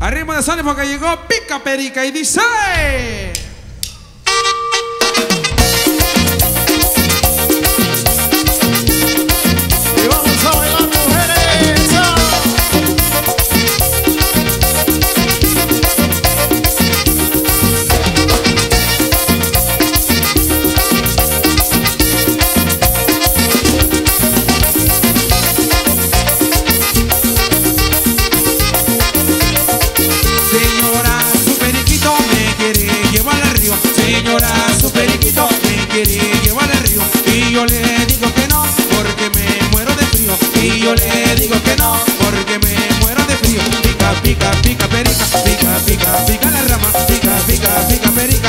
Arriba de Sálvame que llegó Pica Perica y dice... Y yo le digo que no, porque me muero de frío. Pica, pica, pica, perica Pica, pica, pica la rama. Pica, pica, pica, perica.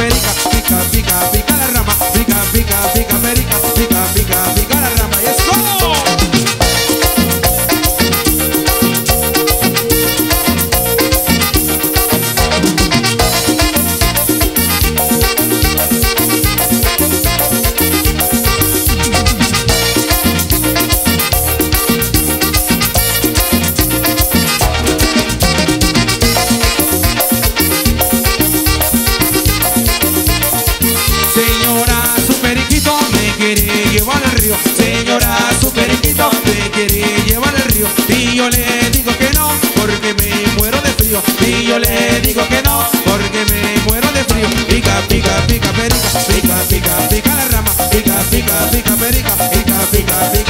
perica, pica, pica, pica. bigger, bigger.